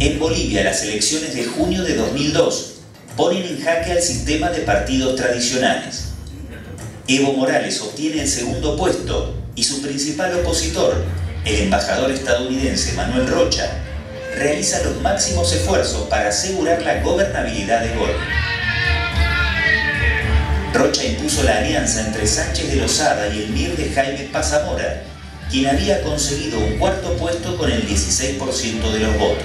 En Bolivia, las elecciones de junio de 2002 ponen en jaque al sistema de partidos tradicionales. Evo Morales obtiene el segundo puesto y su principal opositor, el embajador estadounidense Manuel Rocha, realiza los máximos esfuerzos para asegurar la gobernabilidad de Gol. Rocha impuso la alianza entre Sánchez de Lozada y el MIR de Jaime Pazamora, quien había conseguido un cuarto puesto con el 16% de los votos.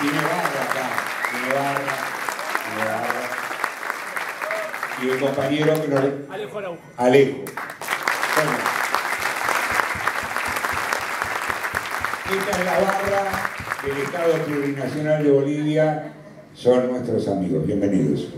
tiene barra acá, tiene barra, tiene barra, y el compañero que lo... Alejo Araujo. Alejo. Bueno. Esta es la barra del Estado Plurinacional de Bolivia, son nuestros amigos. Bienvenidos.